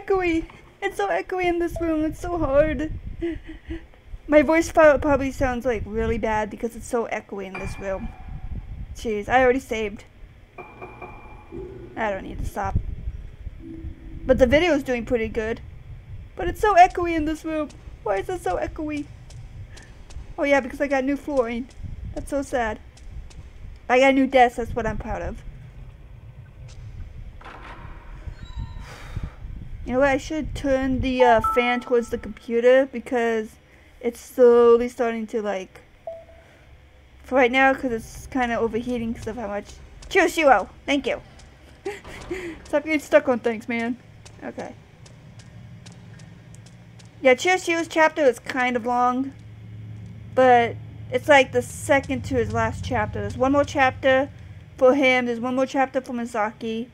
echoey. It's so echoey in this room. It's so hard. My voice probably sounds like really bad because it's so echoey in this room. Jeez, I already saved. I don't need to stop. But the video is doing pretty good. But it's so echoey in this room. Why is it so echoey? Oh yeah, because I got new flooring. That's so sad. I got new desk, that's what I'm proud of. You know what, I should turn the uh, fan towards the computer because it's slowly starting to like... For right now, because it's kind of overheating because of how much... Chirashiro! Thank you! Stop getting stuck on things, man. Okay. Yeah, Chirashiro's chapter is kind of long. But it's like the second to his last chapter. There's one more chapter for him. There's one more chapter for Misaki.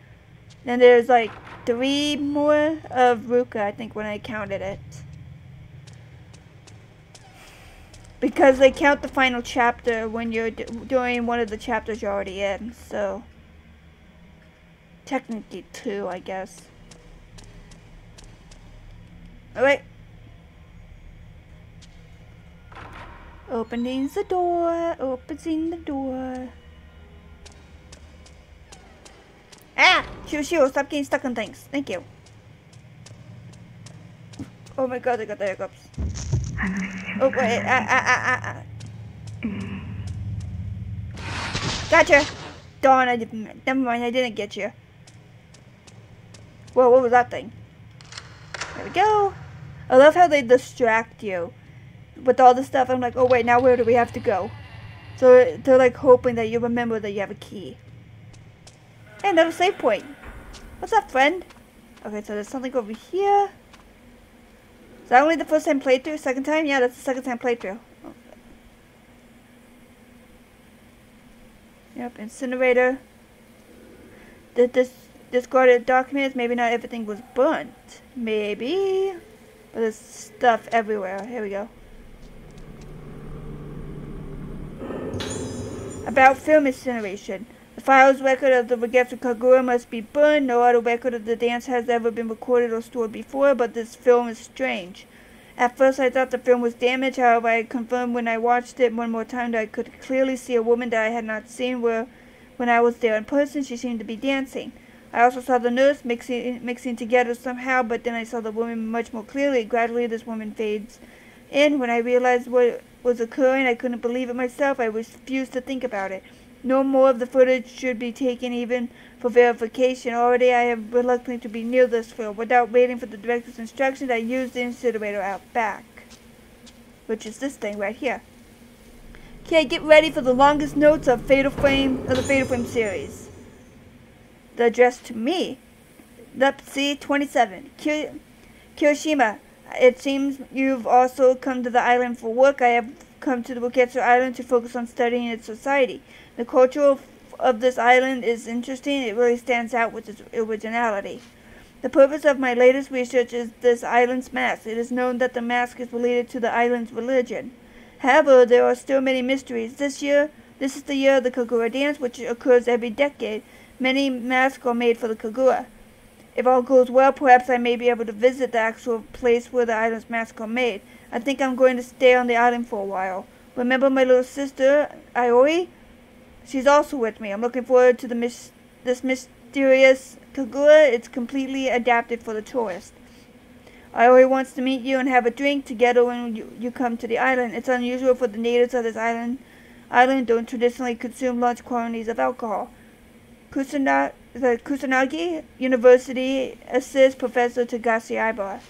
Then there's like three more of Ruka, I think, when I counted it. Because they count the final chapter when you're doing one of the chapters you're already in, so... Technically two, I guess. Alright. Opening the door, opening the door. Ah! Shoo, stop getting stuck on things. Thank you. Oh my god, I got the hiccups. Oh wait, ah, ah, ah, ah, ah. Gotcha! Darn, I didn't, never mind, I didn't get you. Whoa, what was that thing? There we go. I love how they distract you with all the stuff. I'm like, oh wait, now where do we have to go? So they're like hoping that you remember that you have a key. Hey, another save point. What's up, friend? Okay, so there's something over here. Is that only the first time playthrough? Second time? Yeah, that's the second time playthrough. Okay. Yep, incinerator. Did this discarded documents? Maybe not everything was burnt. Maybe. But there's stuff everywhere. Here we go. About film incineration. The file's record of the Reggetsu Kagura must be burned. No other record of the dance has ever been recorded or stored before, but this film is strange. At first I thought the film was damaged, however I confirmed when I watched it one more time that I could clearly see a woman that I had not seen where when I was there in person she seemed to be dancing. I also saw the nurse mixing mixing together somehow, but then I saw the woman much more clearly. Gradually this woman fades in. When I realized what was occurring. I couldn't believe it myself. I refused to think about it. No more of the footage should be taken even for verification. Already I am reluctant to be near this film. Without waiting for the director's instructions, I used the incinerator out back. Which is this thing right here. Okay, get ready for the longest notes of Fatal Frame of the Fatal Frame series. The address to me. Lep C 27. Kirishima. It seems you've also come to the island for work. I have come to the Buketsu Island to focus on studying its society. The culture of this island is interesting. It really stands out with its originality. The purpose of my latest research is this island's mask. It is known that the mask is related to the island's religion. However, there are still many mysteries. This year, this is the year of the Kagura dance, which occurs every decade. Many masks are made for the Kagura. If all goes well, perhaps I may be able to visit the actual place where the island's masks are made. I think I'm going to stay on the island for a while. Remember my little sister, Ioi? She's also with me. I'm looking forward to the mis this mysterious Kagura. It's completely adapted for the tourist. Ioi wants to meet you and have a drink together when you, you come to the island. It's unusual for the natives of this island. Island don't traditionally consume large quantities of alcohol. Kusana the Kusanagi University Assist Professor Tagashi Ibar.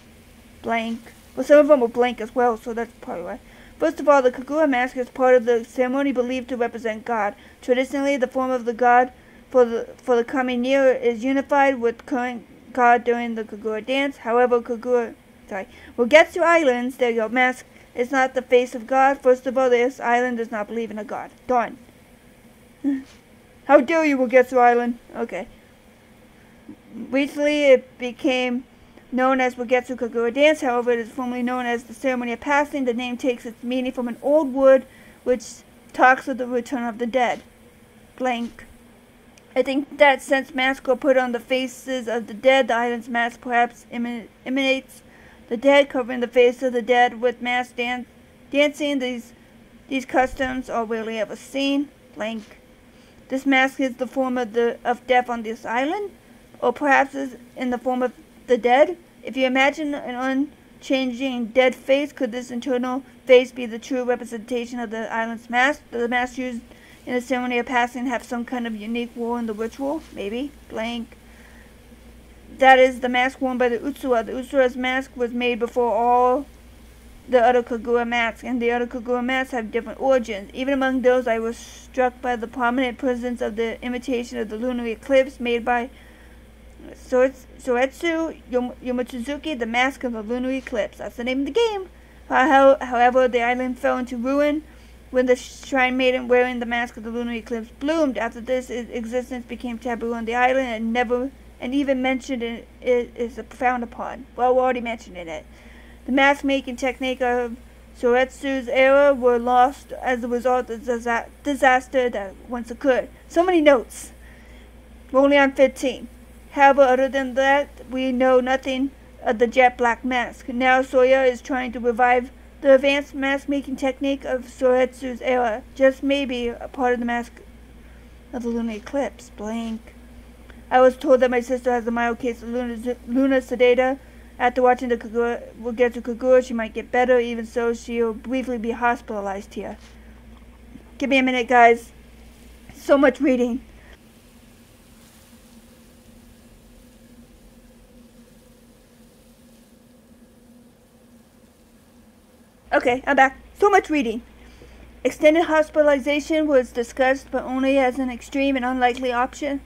Blank. Well, some of them were blank as well, so that's probably why. First of all, the Kagura mask is part of the ceremony believed to represent God. Traditionally, the form of the god for the for the coming year is unified with current god during the Kagura dance. However, Kagura, sorry, Rugetsu Islands, there you go, mask is not the face of God. First of all, this island does not believe in a god. Done. How dare you, Rugetsu Island? Okay. Recently, it became known as Rugetsu Kagura Dance. However, it is formally known as the Ceremony of Passing. The name takes its meaning from an old word which talks of the return of the dead. Blank. I think that since masks were put on the faces of the dead, the island's mask perhaps emanates the dead, covering the face of the dead with mass dan- dancing. These these customs are rarely ever seen. Blank. This mask is the form of the of death on this island, or perhaps is in the form of the dead. If you imagine an unchanging dead face, could this internal face be the true representation of the island's mask? The mask used in the ceremony of passing have some kind of unique role in the ritual? Maybe. Blank. That is the mask worn by the Utsuwa. The Utsuwa's mask was made before all the other Kagura masks, and the other Kagura masks have different origins. Even among those, I was struck by the prominent presence of the imitation of the lunar eclipse made by Soretsu Yomochizuki, the mask of the lunar eclipse. That's the name of the game. However, the island fell into ruin when the shrine maiden wearing the mask of the lunar eclipse bloomed. After this, its existence became taboo on the island and never and even mentioned it is frowned upon. Well, we're already mentioning it. The mask making technique of Soretsu's era were lost as a result of the disaster that once occurred. So many notes. We're only on 15. However, other than that, we know nothing of the jet black mask. Now Soya is trying to revive the advanced mask making technique of Soretsu's era, just maybe a part of the mask of the lunar eclipse. Blank. I was told that my sister has a mild case of lunar, lunar sedata. After watching the Kagura, we'll get to Kagura, she might get better. Even so, she'll briefly be hospitalized here. Give me a minute, guys. So much reading. Okay, I'm back. So much reading. Extended hospitalization was discussed, but only as an extreme and unlikely option.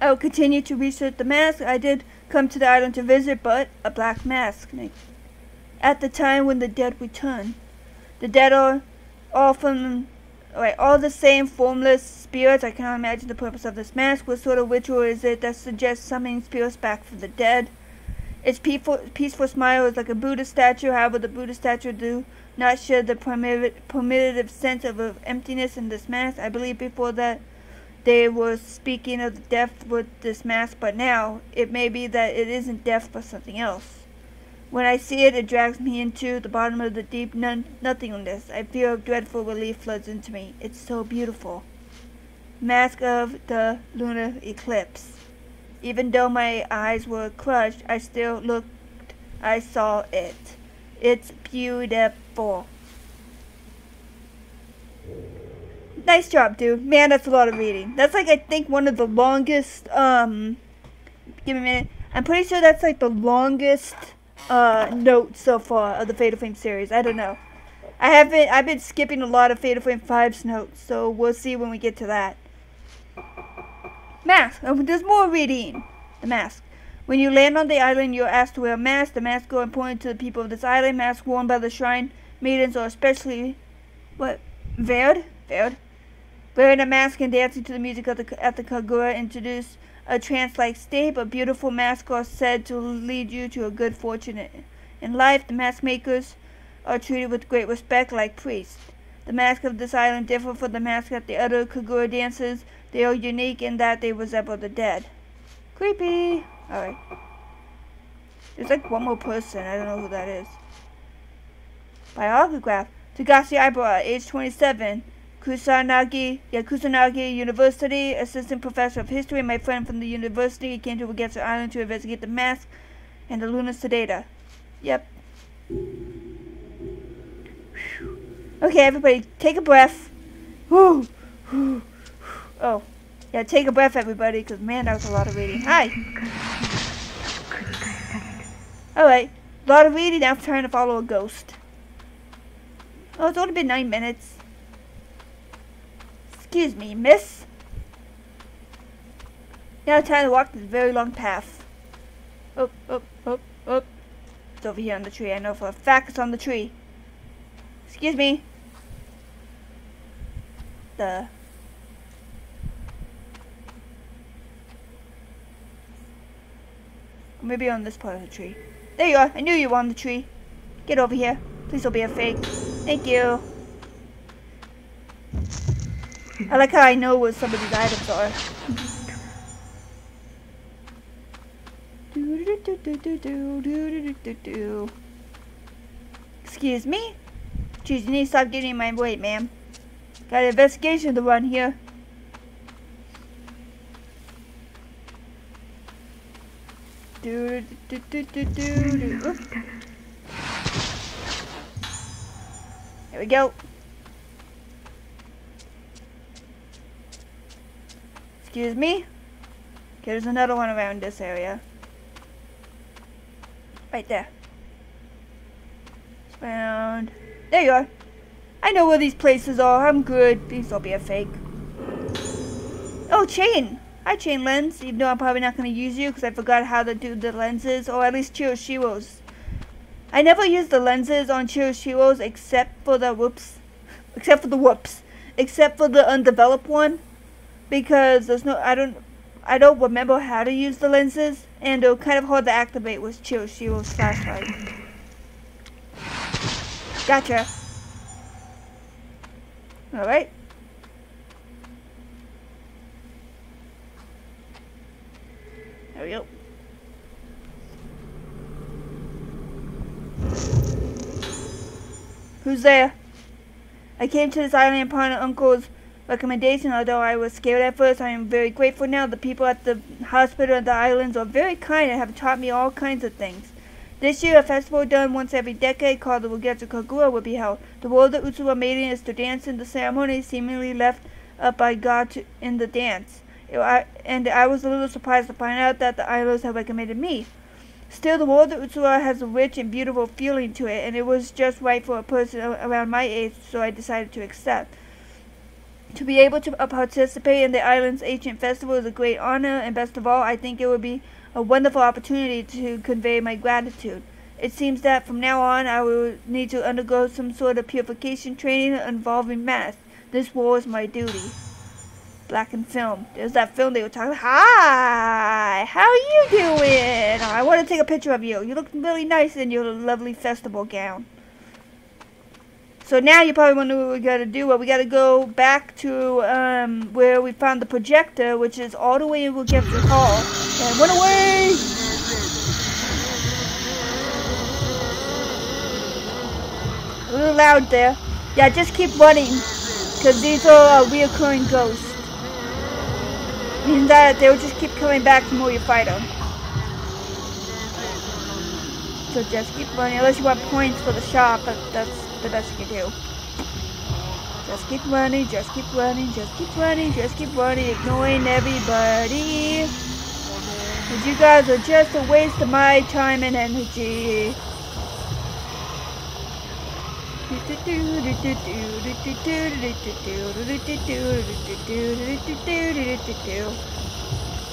I will continue to research the mask. I did come to the island to visit, but a black mask. At the time when the dead return, the dead are from, right, all the same formless spirits. I cannot imagine the purpose of this mask. What sort of ritual is it that suggests summoning spirits back from the dead? Its peaceful, peaceful smile is like a Buddha statue. However, the Buddha statue do not share the primitive sense of, of emptiness in this mask. I believe before that they were speaking of death with this mask, but now it may be that it isn't death but something else. When I see it, it drags me into the bottom of the deep nothingness. I feel a dreadful relief floods into me. It's so beautiful. Mask of the lunar eclipse. Even though my eyes were crushed, I still looked. I saw it. It's beautiful. Nice job, dude. Man, that's a lot of reading. That's like, I think, one of the longest, um, give me a minute. I'm pretty sure that's like the longest, uh, note so far of the Fatal Frame series. I don't know. I haven't, I've been skipping a lot of Fatal Frame 5's notes, so we'll see when we get to that. Mask. Oh, there's more reading. The mask. When you land on the island, you're asked to wear a mask. The mask are important to the people of this island. Masks worn by the shrine maidens are especially, what, veiled? Veiled. Wearing a mask and dancing to the music of the, at the Kagura introduce a trance-like state, but beautiful masks are said to lead you to a good fortune in life. The mask makers are treated with great respect like priests. The masks of this island differ from the masks at the other Kagura dances. They are unique in that they resemble the dead. Creepy! Alright. There's like one more person. I don't know who that is. Biograph. Tagashi Ibara, age 27. Kusanagi, yeah, Kusanagi University, assistant professor of history. My friend from the university he came to Ugetsu Island to investigate the mask and the lunar sedata. Yep. Okay, everybody, take a breath. Whew. Oh, yeah, take a breath, everybody, because man, that was a lot of reading. Hi. Alright, a lot of reading. I'm trying to follow a ghost. Oh, it's only been nine minutes. Excuse me, miss. Now time to walk this very long path. Up, up, up, up. It's over here on the tree. I know for a fact it's on the tree. Excuse me. The Maybe on this part of the tree. There you are. I knew you were on the tree. Get over here. Please don't be a fake. Thank you. I like how I know what some of these items are. Excuse me? Jeez, you need to stop getting in my way, ma'am. Got an investigation to run here. Do do do do do do. There we go. Excuse me? Okay, there's another one around this area. Right there. Found. There you are. I know where these places are. I'm good. Please don't be a fake. Oh, chain. Hi, chain lens. Even though I'm probably not going to use you because I forgot how to do the lenses, or at least Chiroshiro's. I never use the lenses on Chiroshiro's except for the whoops. Except for the whoops. Except for the undeveloped one. Because there's no, I don't, I don't remember how to use the lenses. And they're kind of hard to activate with Chiroshiro's flashlight. Gotcha. Alright. There we go. Who's there? I came to this island upon uncle's recommendation. Although I was scared at first, I am very grateful now. The people at the hospital and the islands are very kind and have taught me all kinds of things. This year, a festival done once every decade called the Rugetsu Kagura will be held. The role of the Utsuwa maiden is to dance in the ceremony, seemingly left up by God to, in the dance. I, and I was a little surprised to find out that the islanders had recommended me. Still, the world of Utsuwa has a rich and beautiful feeling to it, and it was just right for a person around my age, so I decided to accept. To be able to uh, participate in the island's ancient festival is a great honor, and best of all, I think it would be a wonderful opportunity to convey my gratitude. It seems that from now on I will need to undergo some sort of purification training involving math. This war is my duty. Black and film. There's that film they were talking. Hi, how are you doing? I want to take a picture of you. You look really nice in your lovely festival gown. So now you probably wonder what we gotta do. Well, we gotta go back to um, where we found the projector, which is all the way in Rugetsu Hall. And run away! A little loud there. Yeah, just keep running, because these are uh, reoccurring ghosts means that they'll just keep coming back the more you fight them. So just keep running, unless you want points for the shop, but that's the best you can do. Just keep running, just keep running, just keep running, just keep running, ignoring everybody. Because you guys are just a waste of my time and energy.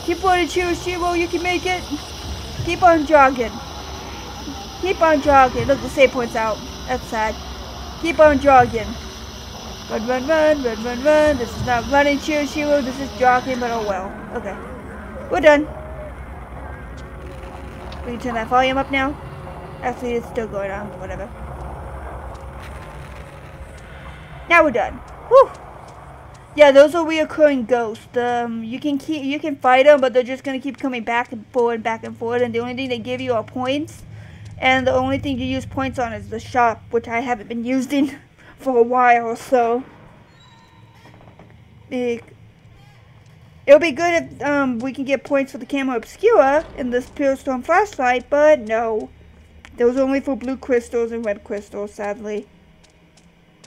Keep on Chirashiro, you can make it. Keep on jogging. Keep on jogging. Look, the save point's out. That's sad. Keep on jogging. Run, run, run, run, run, run. This is not running Chirashiro, this is jogging, but oh well. Okay. We're done. We can turn that volume up now. Actually, it's still going on. Whatever. Now we're done. Whew. Yeah, those are reoccurring ghosts. Um, you can keep, you can fight them, but they're just gonna keep coming back and forward, back and forward, and the only thing they give you are points. And the only thing you use points on is the shop, which I haven't been using for a while. So, it, it'll be good if um, we can get points for the Camera Obscura and this Pure Storm flashlight, but no, those are only for blue crystals and red crystals, sadly.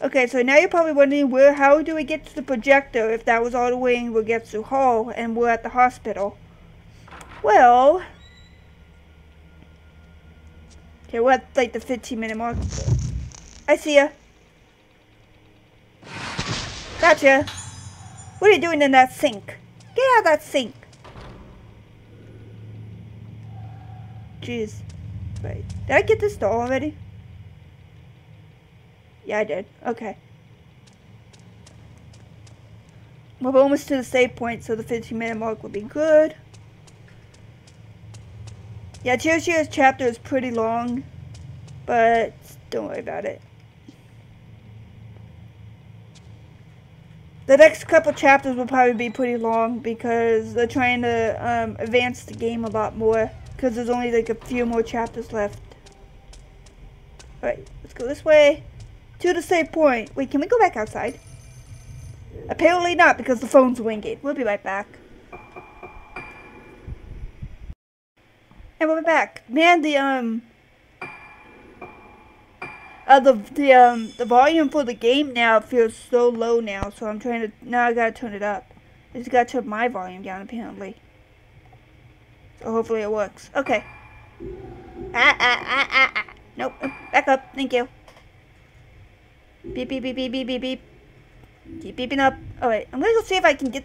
Okay, so now you're probably wondering where, how do we get to the projector if that was all the way in Rugetsu Hall and we're at the hospital? Well, okay, we're at like the 15 minute mark. I see ya. Gotcha. What are you doing in that sink? Get out of that sink. Jeez. Wait, did I get this doll already? Yeah, I did. Okay. We're almost to the save point, so the 15 minute mark will be good. Yeah, Chiroshiro's chapter is pretty long, but don't worry about it. the next couple chapters will probably be pretty long because they're trying to um, advance the game a lot more because there's only like a few more chapters left. Alright, let's go this way to the save point. Wait, can we go back outside? Apparently not because the phone's ringing. We'll be right back. And we're back. Man, the um uh, the the um the volume for the game now feels so low now, so I'm trying to now I gotta turn it up. I just gotta turn my volume down apparently. So hopefully it works. Okay. Ah ah ah ah ah. Nope. Back up. Thank you. Beep beep beep beep beep beep beep. Keep beeping up. Alright, I'm gonna go see if I can get.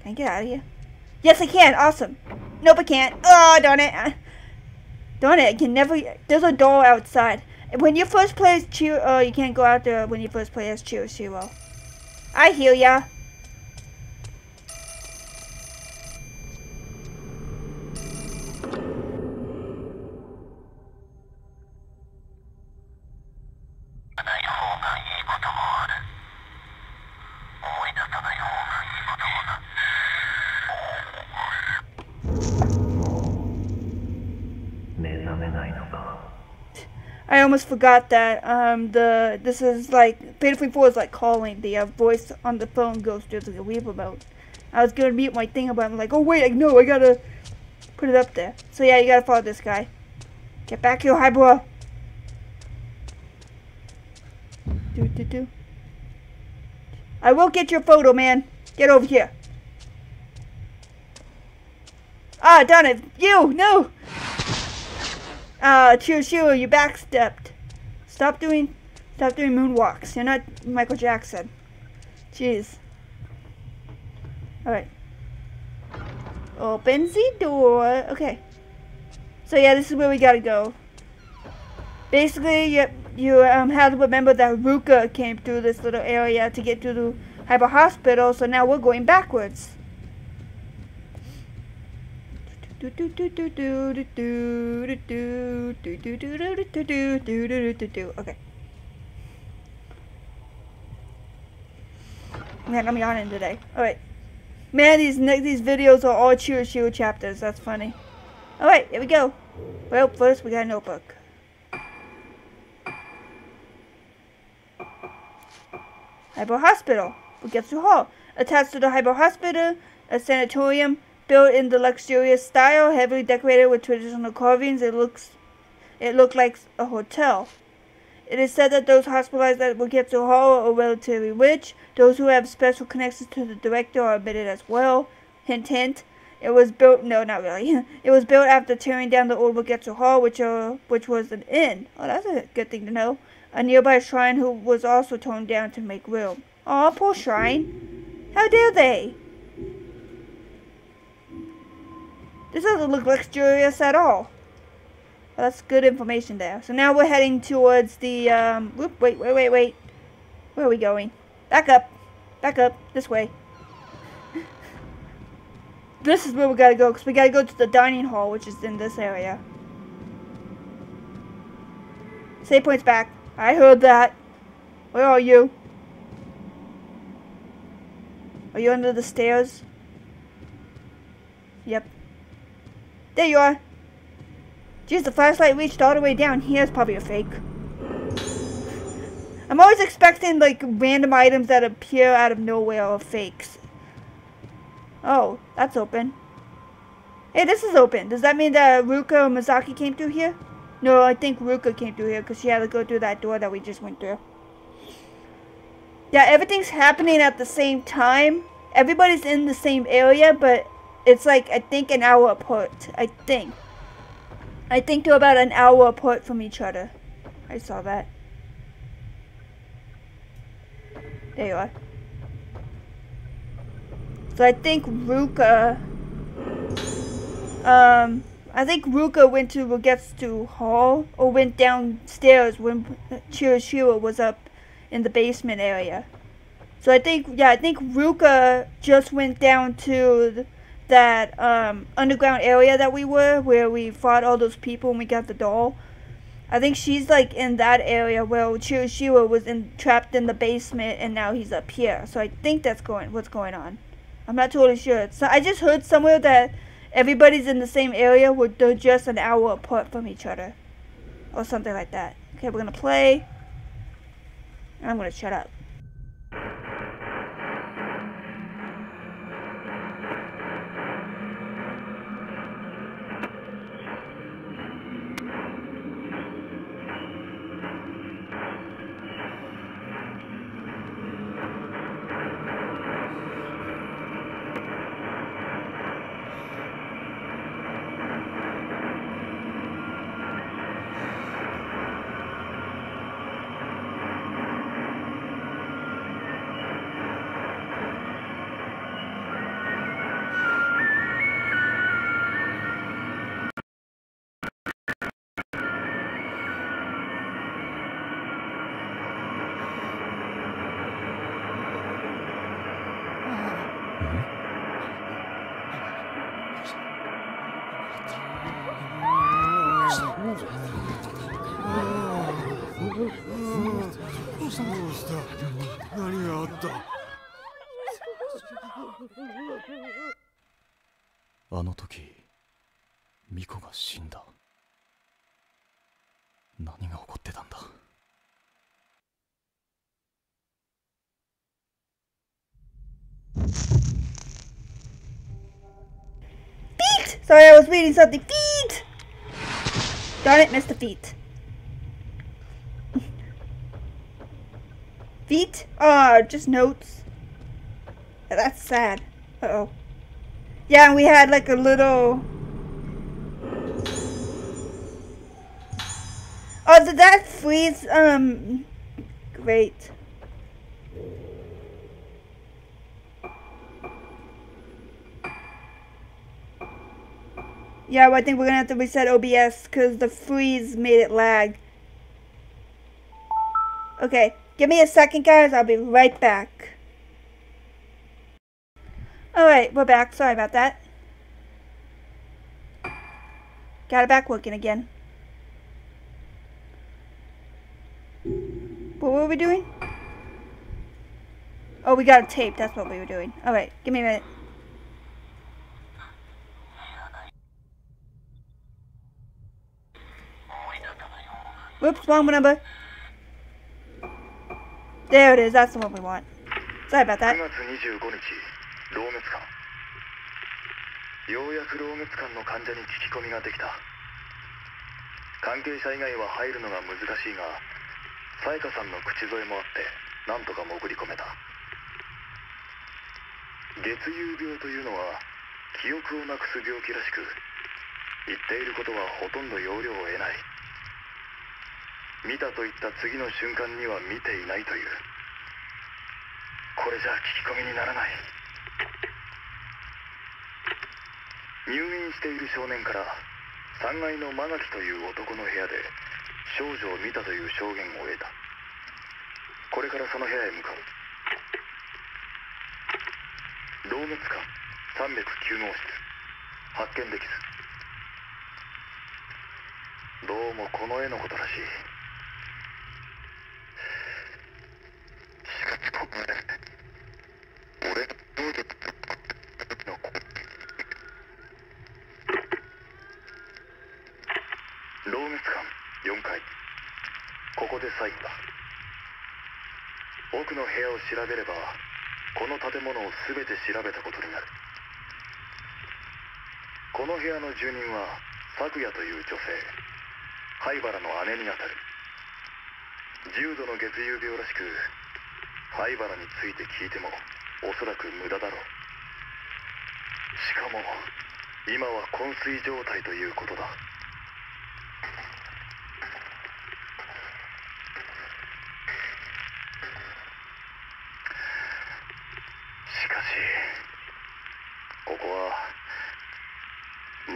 Can I get out of here? Yes, I can. Awesome. Nope, I can't. Oh, darn it. Darn it, I can never... There's a door outside. When you first play as Chiro... Oh, uh, you can't go out there when you first play as Chiro I heal ya. Almost forgot that um, the this is like Fatal 4 is like calling. The uh, voice on the phone goes to the Wii remote. I was gonna mute my thing, but I'm like, oh wait, I know I gotta put it up there. So yeah, you gotta follow this guy. Get back here, Hybra. Do do do. I will get your photo, man. Get over here. Ah, done it. You, no. Uh, Chiro Chiro, you backstepped. Stop doing, stop doing moonwalks. You're not Michael Jackson. Jeez. Alright. Open the door. Okay. So yeah, this is where we gotta go. Basically, you, you um, have to remember that Ruka came through this little area to get to the Haibara Hospital, so now we're going backwards. Okay. Man, I'm yawning today. Alright. Man, these these videos are all Chiro Chiro chapters. That's funny. Alright, here we go. Well, first we got a notebook. Haibara Hospital. Buketsu Hall. Attached to the Haibara Hospital, a sanatorium, Built in the luxurious style, heavily decorated with traditional carvings, it looks it looked like a hotel. It is said that those hospitalized at Buketsu Hall are relatively rich. Those who have special connections to the director are admitted as well. Hint, hint. It was built. No, not really. it was built after tearing down the old Buketsu Hall, which uh, which was an inn. Oh, that's a good thing to know. A nearby shrine who was also torn down to make room. Oh, poor shrine. How dare they? This doesn't look luxurious at all. Well, that's good information there. So now we're heading towards the, um, whoop, wait, wait, wait, wait. Where are we going? Back up. Back up. This way. this is where we gotta go, because we gotta go to the dining hall, which is in this area. Save points back. I heard that. Where are you? Are you under the stairs? Yep. There you are. Geez, the flashlight reached all the way down here. It's probably a fake. I'm always expecting, like, random items that appear out of nowhere are fakes. Oh, that's open. Hey, this is open. Does that mean that Ruka or Misaki came through here? No, I think Ruka came through here because she had to go through that door that we just went through. Yeah, everything's happening at the same time. Everybody's in the same area, but it's like, I think an hour apart. I think. I think they're about an hour apart from each other. I saw that. There you are. So I think Ruka, um, I think Ruka went to Buketsu Hall, or went downstairs when Chiro was up in the basement area. So I think, yeah, I think Ruka just went down to that um, underground area that we were, where we fought all those people and we got the doll. I think she's like in that area where Chirishiro was in, trapped in the basement and now he's up here. So I think that's going what's going on. I'm not totally sure. So I just heard somewhere that everybody's in the same area where they're just an hour apart from each other. Or something like that. Okay, we're gonna play. I'm gonna shut up. Sorry, I was reading something. Feet! Darn it, missed the feet. feet? Ah, just notes. That's sad. Uh-oh. Yeah, and we had like a little... Oh, did that freeze? Um, great. Yeah, well, I think we're gonna have to reset OBS because the freeze made it lag. Okay, give me a second, guys. I'll be right back. Alright, we're back. Sorry about that. Got it back working again. What were we doing? Oh, we got a tape. That's what we were doing. Alright, give me a minute. Whoops, wrong number. There it is, that's the one we want. Sorry about that. 9月25日、老滅館。ようやく老滅館の患者に聞き込みができた。関係者以外は入るのが難しいが、さやかさんの口添えもあって、なんとか潜り込めた。月遊病というのは、記憶をなくす病気らしく、言っていることはほとんど要領を得ない。見たと言った次の瞬間には見ていないという。これじゃ聞き込みにならない。入院している少年から3階の間垣という男の部屋で少女を見たという証言を得た。これからその部屋へ向かう。老滅館309号室。発見できず。どうもこの絵のことらしい。奥の部屋を調べればこの建物を全て調べたことになるこの部屋の住人は昨夜という女性灰原の姉にあたる重度の月遊病らしく灰原について聞いてもおそらく無駄だろう。しかも今は昏睡状態ということだ。しかしここは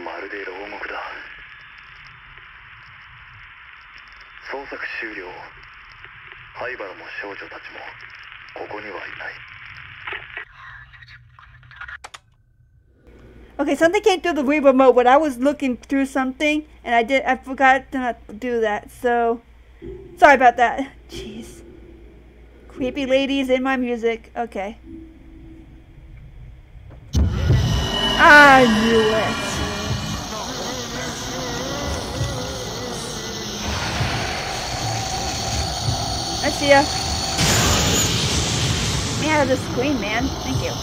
まるで牢獄だ。捜索終了。灰原も少女たちもここにはいない Okay, something came through the Wii remote, but I was looking through something, and I did I forgot to not do that. So, sorry about that. Jeez. Creepy ladies in my music. Okay. I knew it. I see ya. Me out of the screen, man. Thank you.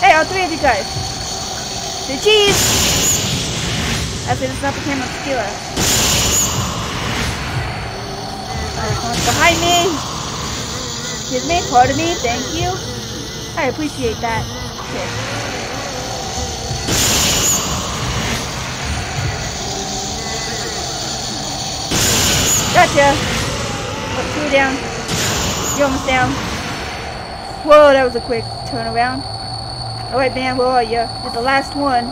Hey, all three of you guys. The cheese! Said it's not the camera tequila. Behind me! Excuse me, pardon me, thank you. I appreciate that. Okay. Gotcha! Put two down. You're almost down. Whoa, that was a quick turnaround. Alright, man, where are you? You're the last one.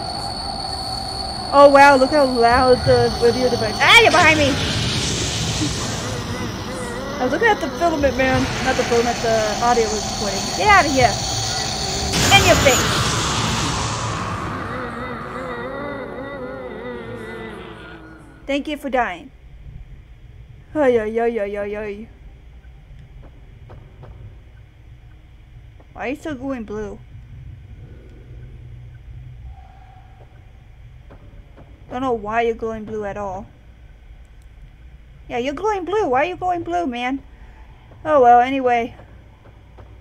Oh, wow, look how loud the radio device. Ah, you're behind me! I was looking at the filament, man. Not the filament, the audio was recording. Get out of here! In your face! Thank you for dying. Ay, ay, ay, ay, ay, ay. Why are you still going blue? Don't know why you're glowing blue at all. Yeah, you're glowing blue. Why are you glowing blue, man? Oh, well, anyway.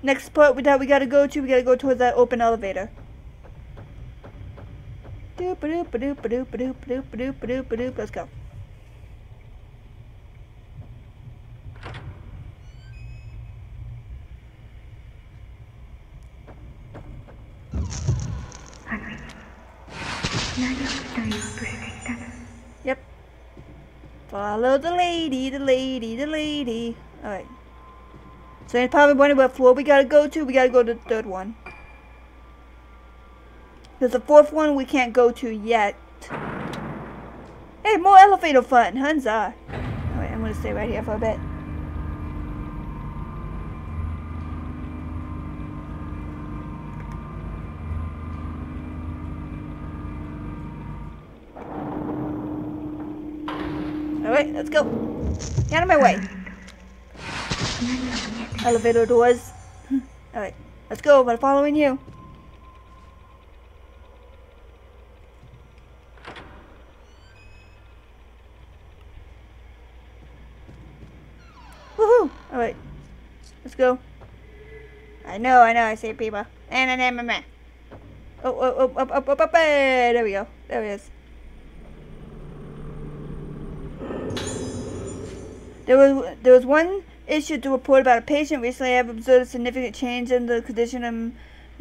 Next spot that we gotta go to, we gotta go towards that open elevator. Doop doop Follow the lady, the lady, the lady. Alright. So you're probably wondering what floor we gotta go to. We gotta go to the third one. There's a fourth one we can't go to yet. Hey, more elevator fun. Hunza. Alright, I'm gonna stay right here for a bit. Let's go. Get out of my way. Elevator doors. Alright, let's go. I'm following you. Woohoo! Alright, let's go. I know, I know, I see people. And and and Oh, oh, oh, up, up, up, up, there we go. There it is. There was there was one issue to report about a patient. Recently, I've observed a significant change in the condition of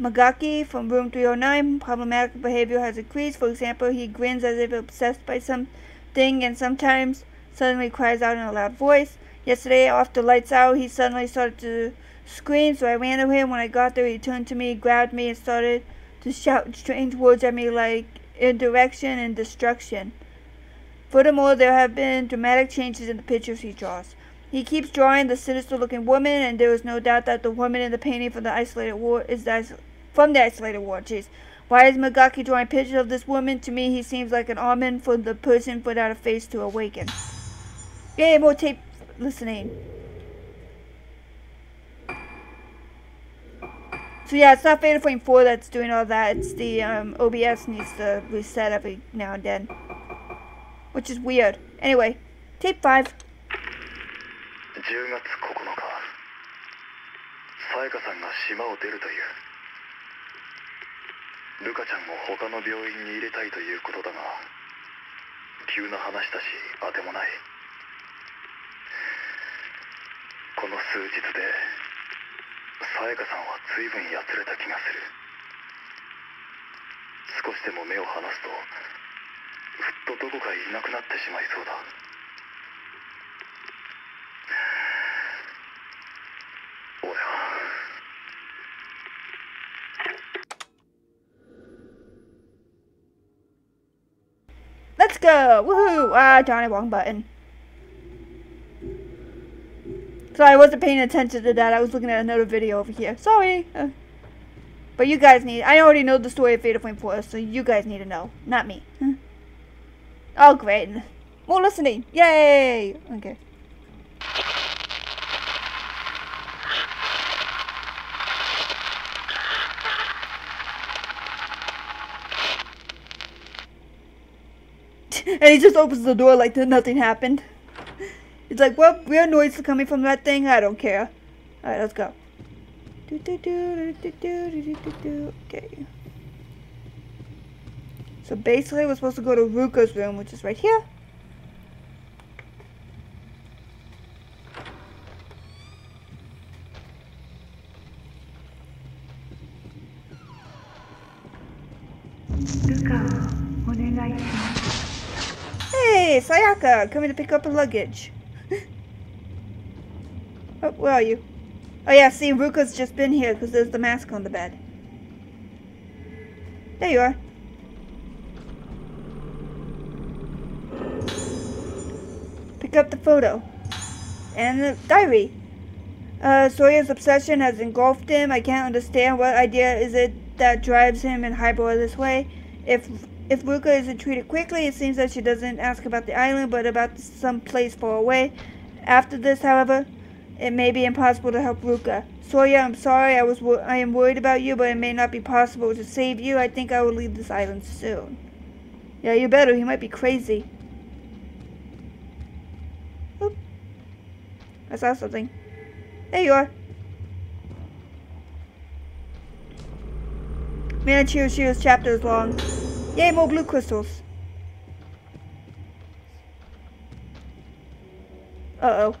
Magaki from room 309. Problematic behavior has increased. For example, he grins as if obsessed by something and sometimes suddenly cries out in a loud voice. Yesterday, after lights out, he suddenly started to scream, so I ran to him. When I got there, he turned to me, grabbed me, and started to shout strange words at me like indirection and destruction. Furthermore, there have been dramatic changes in the pictures he draws. He keeps drawing the sinister-looking woman, and there is no doubt that the woman in the painting from the isolated war is the, from the isolated ward. Jeez. Why is Magaki drawing pictures of this woman? To me, he seems like an omen for the person without a face to awaken. Yay, more tape listening. So yeah, it's not Fatal Frame 4 that's doing all that. It's the um, OBS needs to reset every now and then which is weird. Anyway, tape 5. 10月9日、さやかさんが島を出るという。ルカちゃんを他の病院に入れたいということだが、急な話だし、当てもない。この数日で、さやかさんは随分やつれた気がする。少しでも目を離すと、とどこかいなくなってしまいそうだ俺は Let's go! Woohoo! Ah, darn it, wrong button. Sorry, I wasn't paying attention to that. I was looking at another video over here. Sorry. Uh, But you guys need, I already know the story of Fatal Frame 4, so you guys need to know, not me. Oh, great. More listening. Yay! Okay. and he just opens the door like nothing happened. He's like, well, weird noise is coming from that thing? I don't care. Alright, let's go. Okay. So basically we're supposed to go to Ruka's room, which is right here. Hey, Sayaka, coming to pick up a luggage. oh, where are you? Oh yeah, see, Ruka's just been here because there's the mask on the bed. There you are. Pick up the photo. And the diary. Uh, Soya's obsession has engulfed him. I can't understand what idea is it that drives him and Haibara this way. If if Ruka isn't treated quickly, it seems that she doesn't ask about the island, but about some place far away. After this, however, it may be impossible to help Ruka. Soya, I'm sorry. I was I am worried about you, but it may not be possible to save you. I think I will leave this island soon. Yeah, you better. He might be crazy. I saw something. There you are. Man, Cheers Cheers long. Yay, more blue crystals. Uh-oh.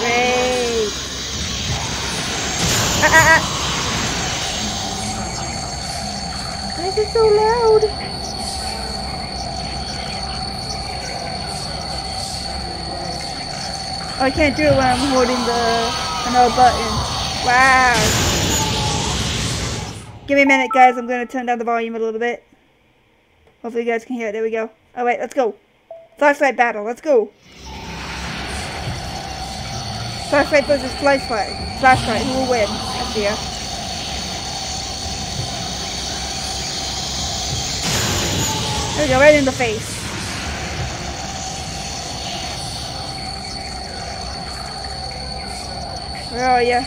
Great. Ah, ah, ah. Why is it so loud? Oh, I can't do it when I'm holding the another button. Wow. Give me a minute, guys. I'm going to turn down the volume a little bit. Hopefully you guys can hear it. There we go. Oh, All right, let's go. Flashlight battle. Let's go. Flashlight versus flashlight. Flashlight. Who will win? I see ya. There we go. Right in the face. Where are you?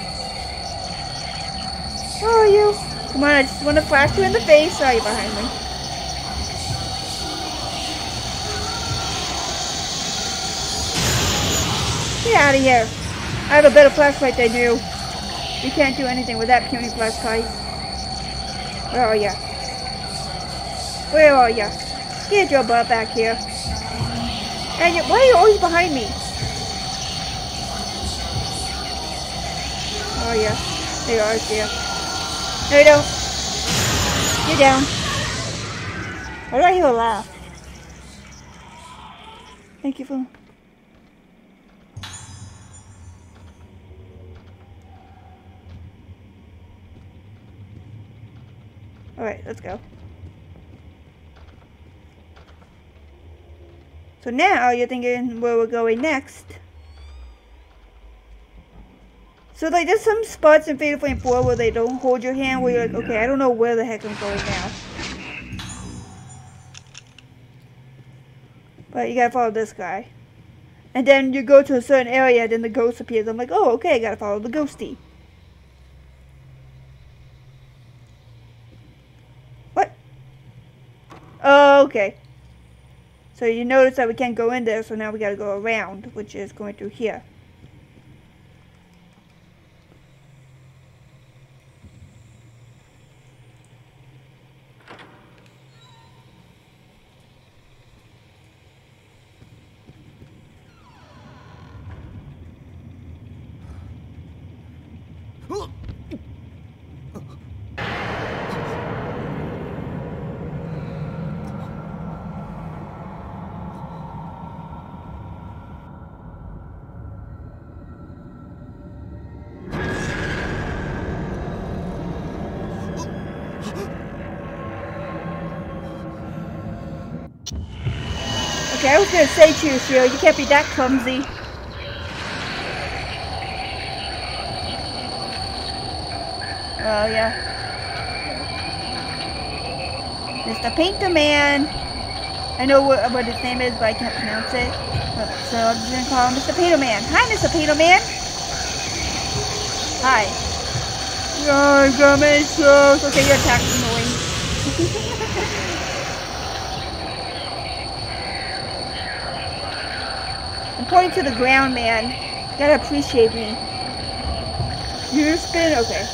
Where are you? Come on, I just want to flash you in the face. Oh, are you behind me? Get out of here. I have a better flashlight than you. You can't do anything with that puny flashlight. Oh, Where are you? Where are you? Get your butt back here. And you, why are you always behind me? Oh yeah. There you are, yeah. There you go. You're down. Why do I hear a laugh? Thank you for... Alright, let's go. So now you're thinking where we're going next. So like there's some spots in Fatal Frame 4 where they don't hold your hand where you're like, okay, I don't know where the heck I'm going now. But you gotta follow this guy. And then you go to a certain area, and then the ghost appears. I'm like, oh, okay, I gotta follow the ghosty. What? Oh, okay. So you notice that we can't go in there, so now we gotta go around, which is going through here. I was gonna say to you, you can't be that clumsy. Oh, yeah. Mr. Painter Man. I know what, what his name is, but I can't pronounce it. So I'm just gonna call him Mr. Painter Man. Hi, Mr. Painter Man. Hi. Oh, coming so. Okay, your attack's annoying. I'm pointing to the ground, man. You gotta appreciate me. You're spin? Okay.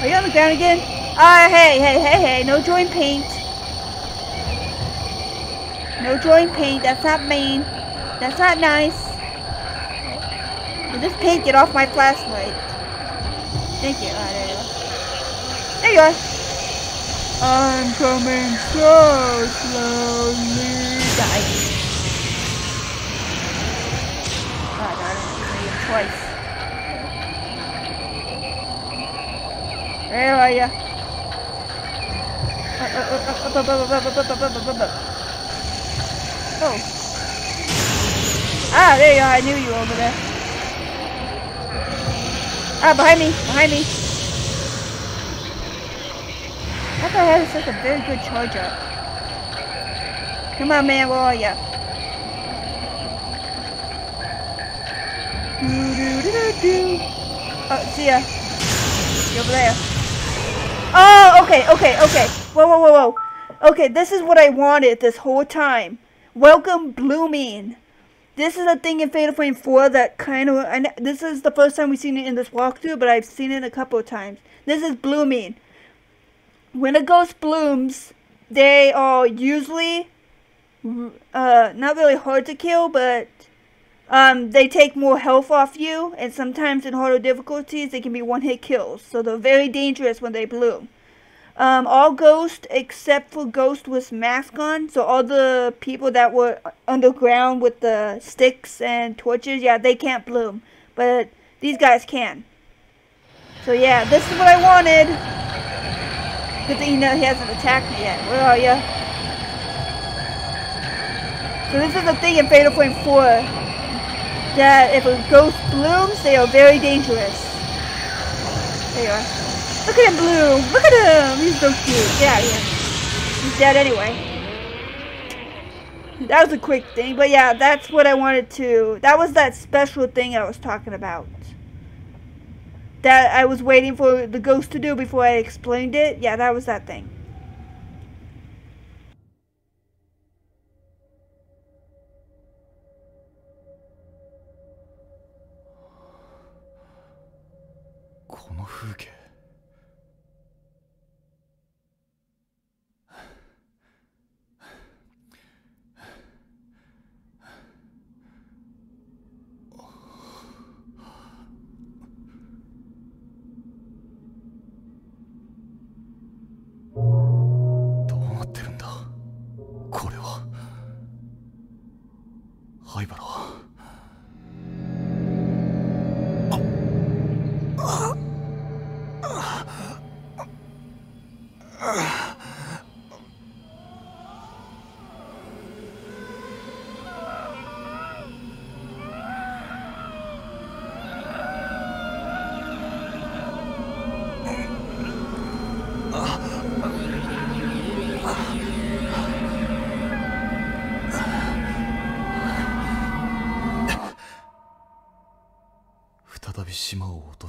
Are you on the ground again? Ah, uh, hey, hey, hey, hey. No joint paint. No joint paint. That's not mean. That's not nice. Will this paint get off my flashlight? Thank you. Ah, there you go. There you are. I'm coming so slowly. Where are ya? Oh. Ah, there you are. I knew you were over there. Ah, behind me. Behind me. I thought I had such a very good charger. Come on, man. Where are ya? Do, do, do, do. Oh, see ya. You over there. Oh, okay, okay, okay. Whoa, whoa, whoa, whoa. Okay, this is what I wanted this whole time. Welcome, Blooming. This is a thing in Fatal Frame 4 that kind of... And this is the first time we've seen it in this walkthrough, but I've seen it a couple of times. This is blooming. When a ghost blooms, they are usually... Uh, not really hard to kill, but um, they take more health off you, and sometimes in harder difficulties, they can be one-hit kills. So they're very dangerous when they bloom. Um, all ghosts except for Ghost with mask on. So all the people that were underground with the sticks and torches, yeah, they can't bloom. But these guys can. So yeah, this is what I wanted. Good thing you know he hasn't attacked me yet. Where are you? So this is the thing in Fatal Frame 4 that if a ghost blooms, they are very dangerous. There you are. Look at him bloom. Look at him. He's so cute. Yeah, here. He's dead anyway. That was a quick thing, but yeah, that's what I wanted to. That was that special thing I was talking about. That I was waiting for the ghost to do before I explained it. Yeah, that was that thing. 뭐 너무 흑해.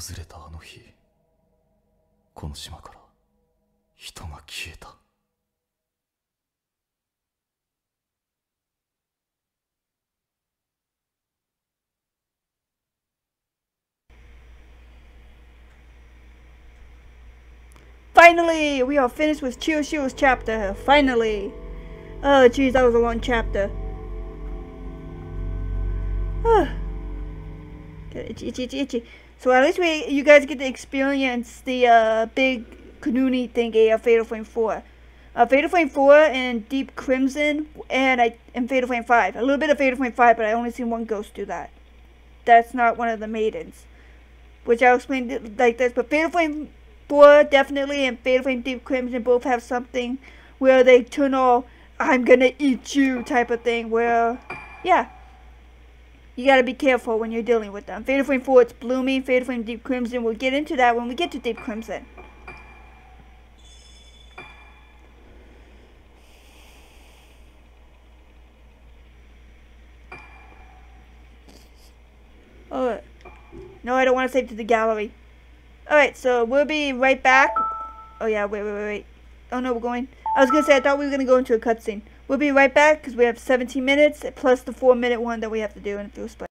れたあの日この島から人が消えた Finally, we are finished with Chiyoshiro's chapter. Finally. Oh, jeez, that was a long chapter. itchy, itchy, itchy, itchy. So at least we, you guys get to experience the uh, big Kanuni thingy of Fatal Frame 4. Uh, Fatal Frame 4 and Deep Crimson, and I and Fatal Flame 5. A little bit of Fatal Flame 5, but I only seen one ghost do that. That's not one of the maidens. Which I'll explain like this, but Fatal Flame 4 definitely and Fatal Flame Deep Crimson both have something where they turn all I'm gonna eat you type of thing where, yeah, you gotta be careful when you're dealing with them. Fatal Frame 4, it's blooming. Fatal Frame Deep Crimson, we'll get into that when we get to Deep Crimson. Alright. No, I don't want to save to the gallery. Alright, so we'll be right back. Oh yeah, wait, wait, wait, wait. Oh no, we're going. I was gonna say, I thought we were gonna go into a cutscene. We'll be right back because we have 17 minutes plus the 4 minute one that we have to do in Fuel Spray.